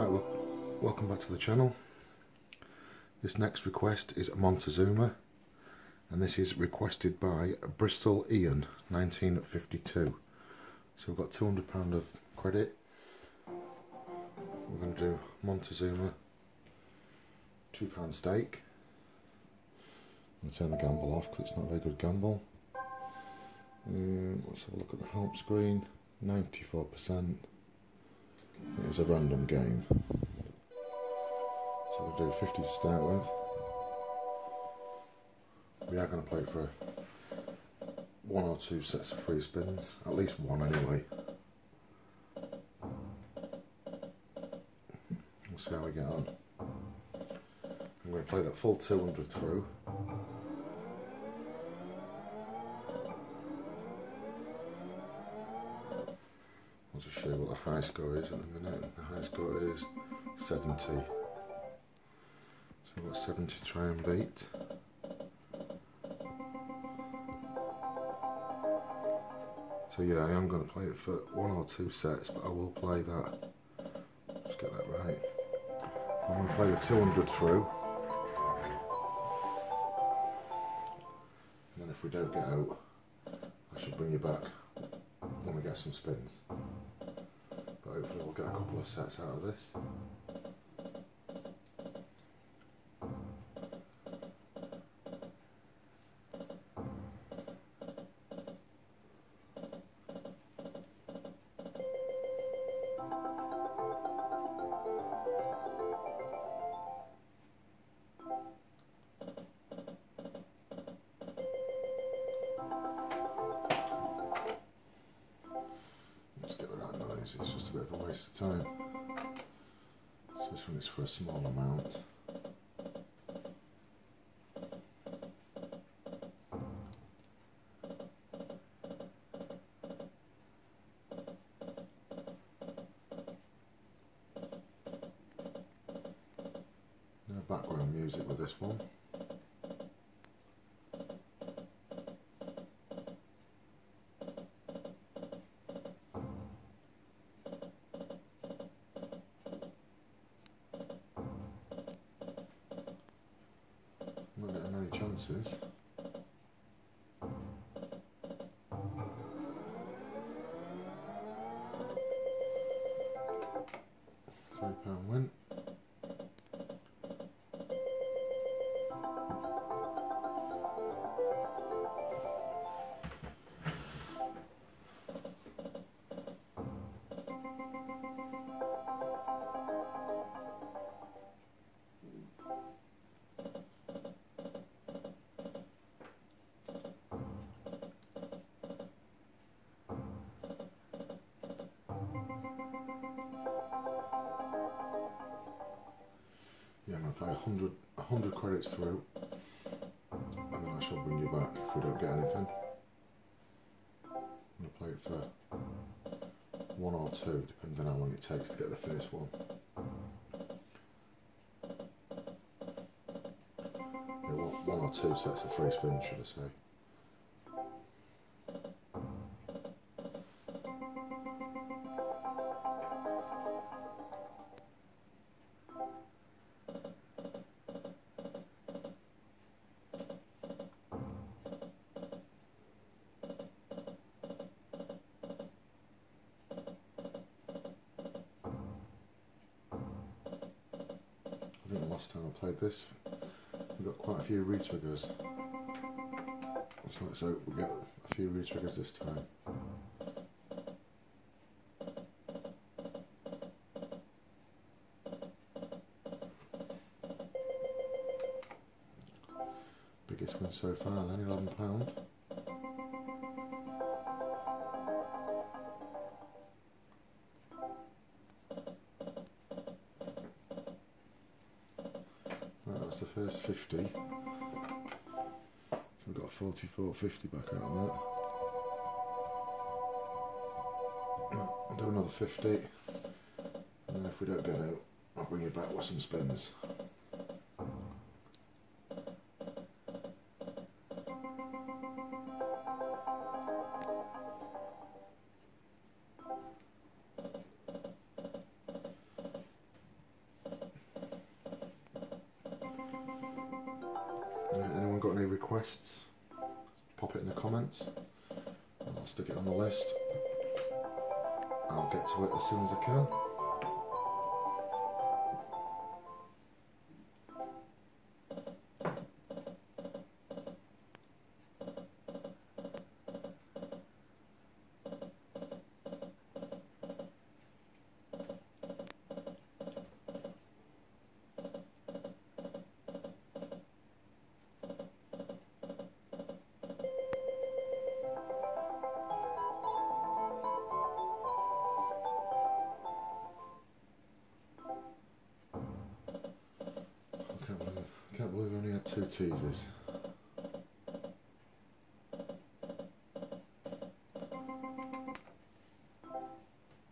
Right, well, welcome back to the channel. This next request is Montezuma, and this is requested by Bristolian, 1952. So we've got £200 of credit. We're going to do Montezuma, £2 stake. I'm going to turn the gamble off because it's not a very good gamble. Um, let's have a look at the help screen. 94%. It is a random game. So we'll do 50 to start with. We are going to play for one or two sets of free spins, at least one anyway. We'll see how we get on. I'm going to play that full 200 through. I'll just show what the high score is at the minute. The high score is 70. So we've got 70 to try and beat. So yeah, I am going to play it for one or two sets, but I will play that. Just get that right. I'm going to play the 200 through. And then if we don't get out, I should bring you back when we get some spins. Hopefully we'll get a couple of sets out of this. Especially one is for a small amount. No background music with this one. Three pound play 100, 100 credits through, and then I shall bring you back if we don't get anything. I'm going to play it for one or two, depending on how long it takes to get the first one. Yeah, one, one or two sets of free spins, should I say. Played this, we've got quite a few retriggers. So hope we get a few retriggers this time. Biggest win so far then, £11. 44.50 back out of that. I'll do another 50. And then if we don't get out, I'll bring you back with some spins. It as soon two teasers.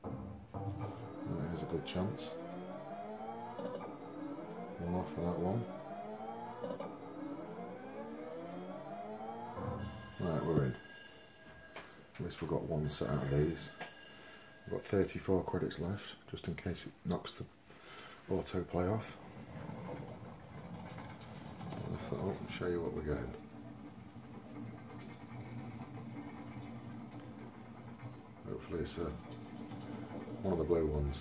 There's a good chance. One off for that one. Right, we're in. At least we've got one set out of these. We've got 34 credits left, just in case it knocks the autoplay off. I'll show you what we're getting. Hopefully it's uh, one of the blue ones.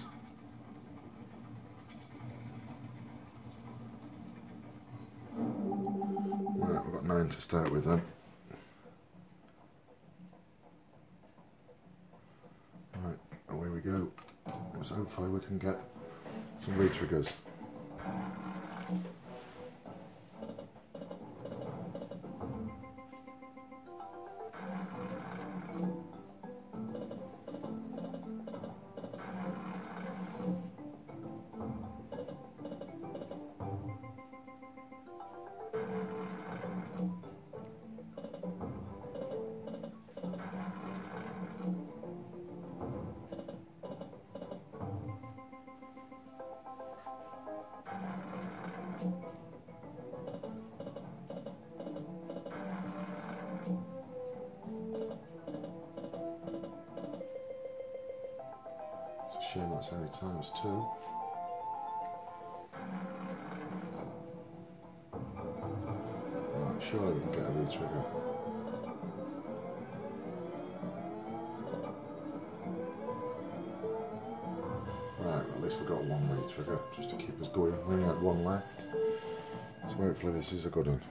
Right, we've got nine to start with then. Right, away we go. So hopefully we can get some re-triggers. Shame that's only times two. Right, we can get a re-trigger. Right, at least we've got one re-trigger just to keep us going. We only had one left. So hopefully this is a good one.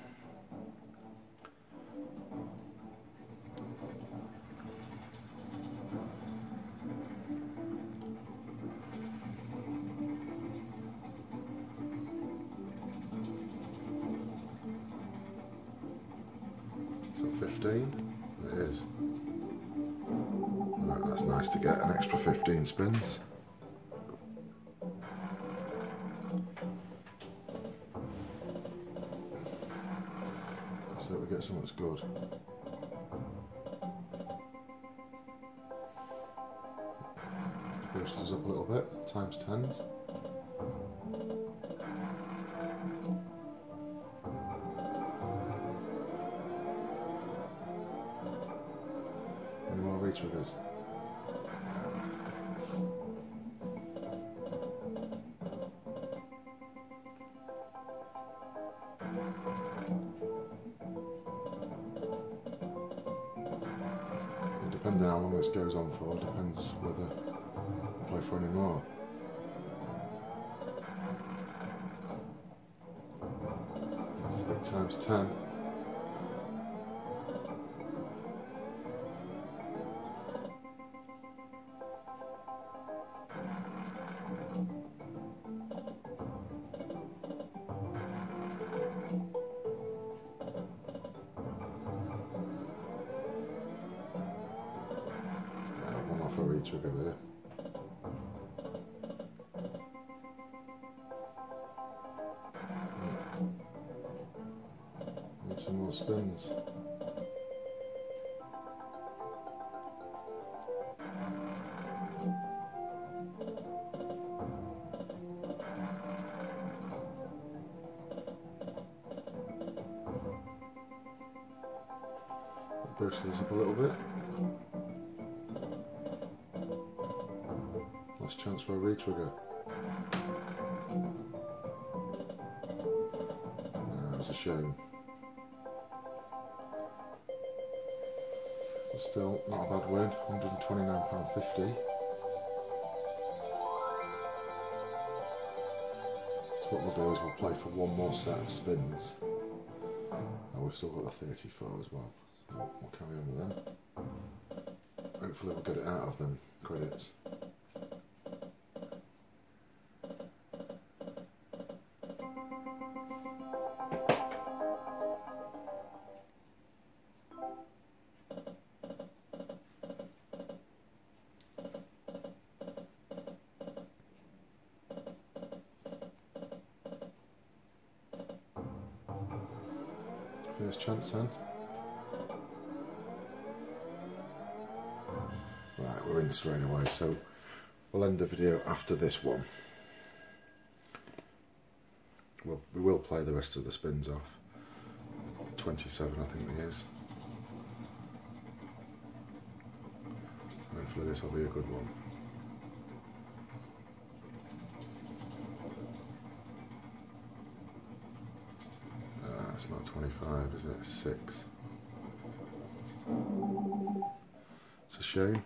15, it is. Right, that's nice to get an extra 15 spins. So we get something that's good. Boost us up a little bit, times 10s. Depending how long this goes on for, depends whether I play for any more. Times 10. Some more spins. Win. £129.50. So what we'll do is we'll play for one more set of spins. And we've still got the 34 as well. So we'll carry on with them. Hopefully we'll get it out of them credits. First chance then. Right, we're in straight away, so we'll end the video after this one. We'll, we will play the rest of the spins off. 27 I think it is. Hopefully this will be a good one. it's not 25, is it? 6. It's a shame.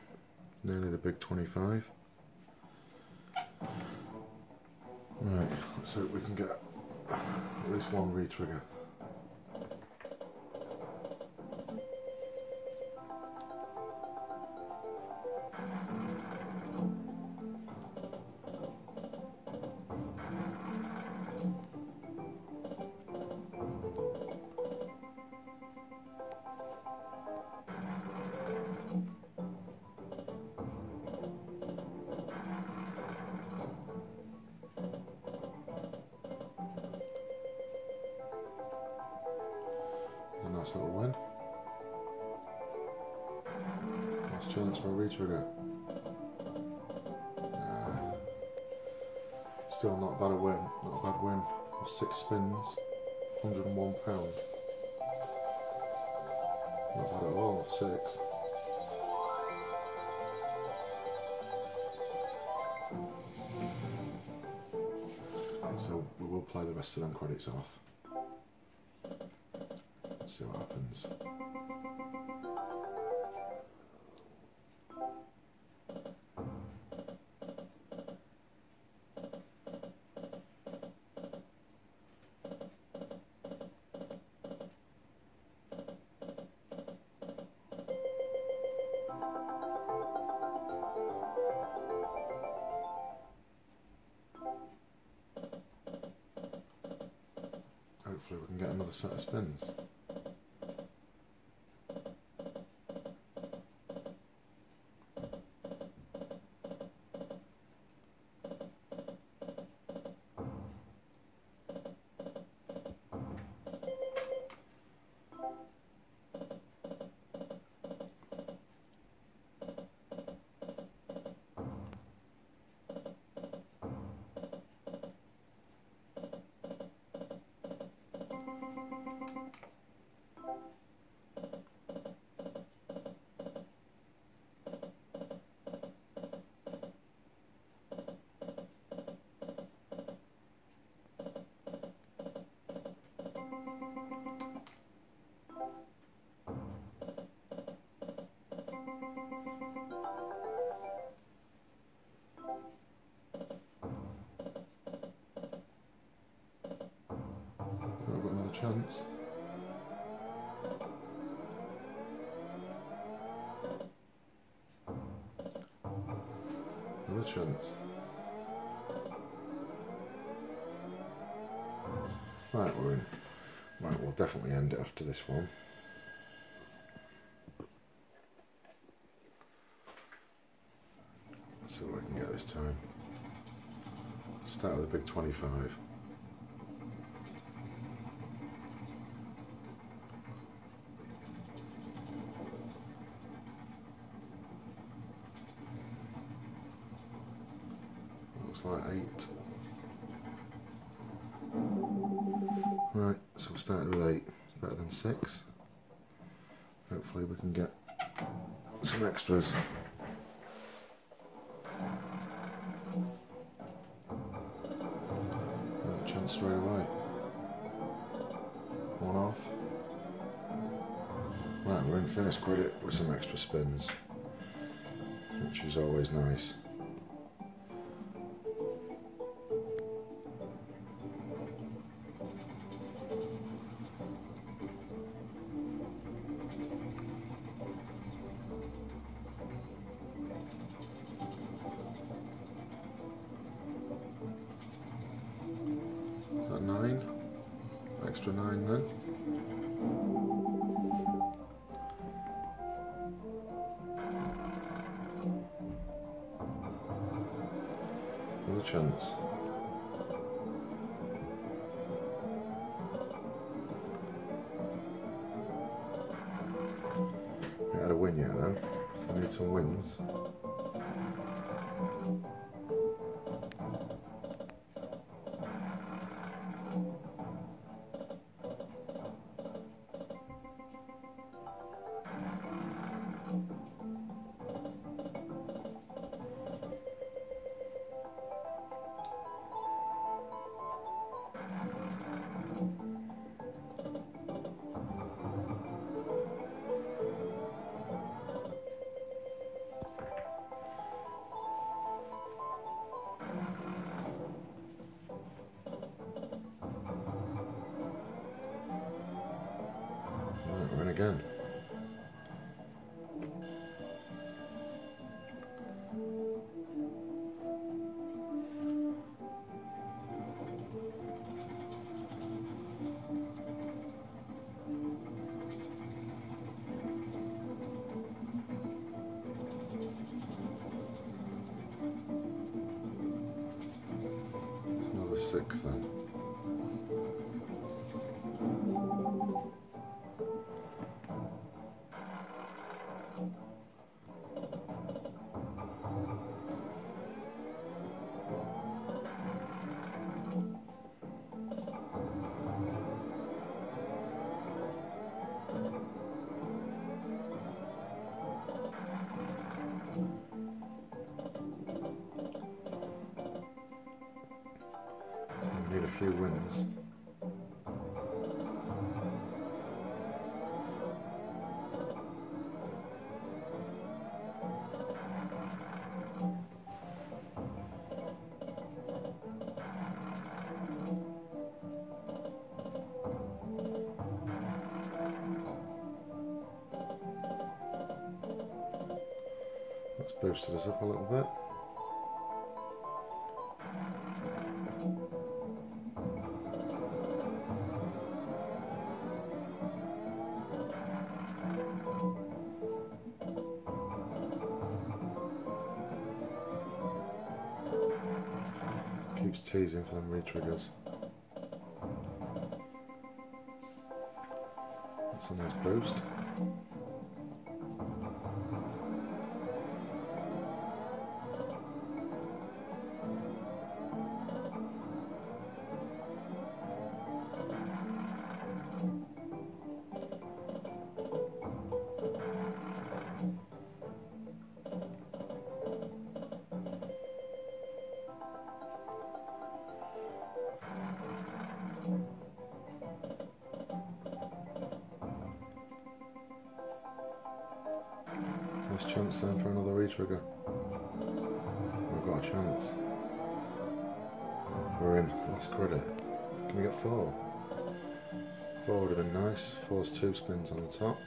Nearly the big 25. Right, let's hope we can get at least one retrigger. Still not a bad win. Not a bad win. Six spins, £101. Not bad at all. Six. So we will play the rest of them credits off see what happens. Get another set of spins. Chance. Another chance. Right, we're in. Right, we'll definitely end it after this one. Let's see what I can get this time. Start with a big 25. Six. Hopefully we can get some extras. Got chance straight away. One off. Right, we're in first credit with some extra spins, which is always nice. Chance. We had a win yet though. We need some wins. Six then. Boosted us up a little bit. Keeps teasing for them re-triggers. That's a nice boost. We're in. Last credit. Can we get four? Four would have been nice. Four's two spins on the top.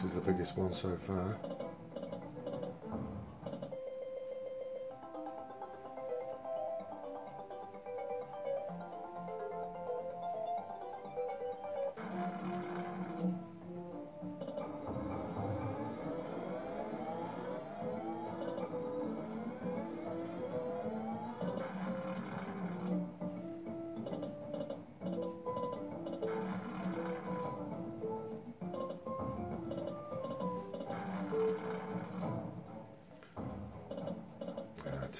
This is the biggest one so far.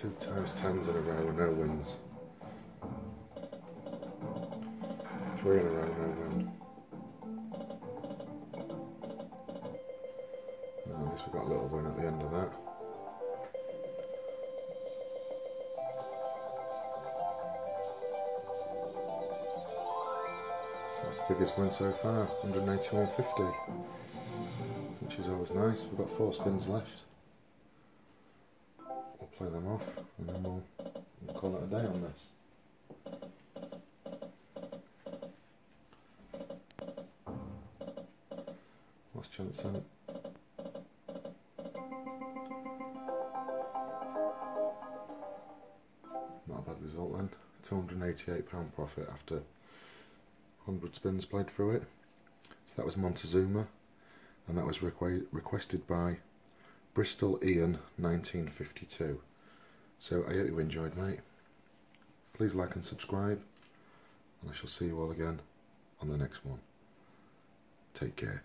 Two times tens in a row, no wins. Three in a row, no win. at least we got a little win at the end of that. So that's the biggest win so far, 181.50, which is always nice. We've got four spins left. Them off and then we'll, we'll call it a day on this. What's then? Not a bad result then. £288 profit after 100 spins played through it. So that was Montezuma and that was requ requested by Bristolian 1952. So I hope you enjoyed mate. Please like and subscribe and I shall see you all again on the next one. Take care.